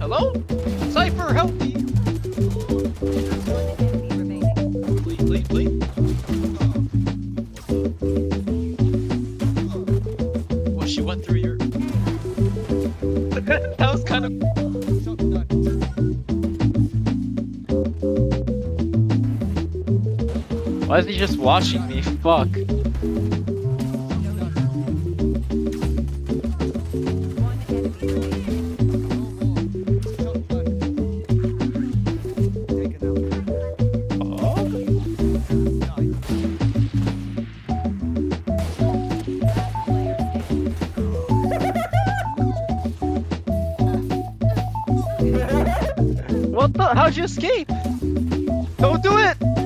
Hello? Cypher, help me! Please, please. Well, she went through your... that was kind of... Why is he just watching me? Fuck. What the? How'd you escape? Don't do it!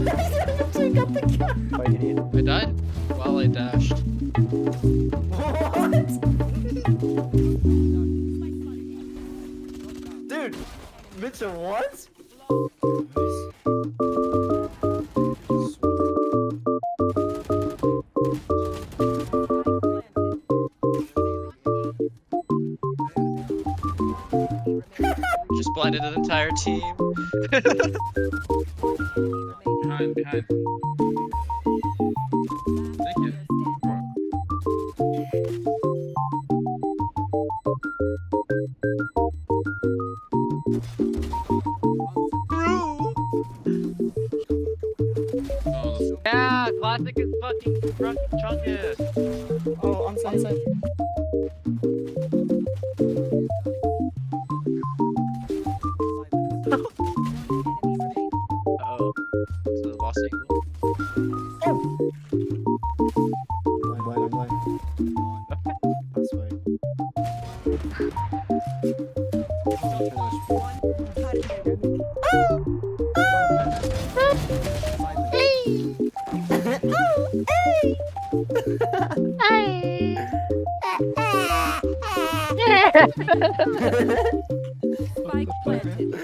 What do you? I died while I dashed. What? Dude, Mitchell, what? Just blinded an entire team. Behind, behind. Thank you. Oh, Yeah, classic is fucking drunk chungus. Oh, on sunset. Spike planted.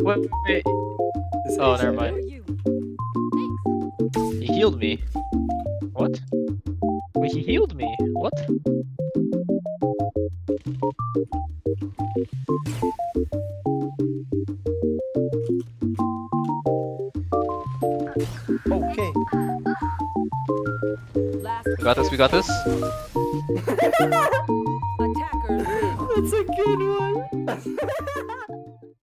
Wait, wait, wait. Oh, never mind. you. He healed me. What? Wait, he healed me. What? Got this, we got this. attackers. That's a good one.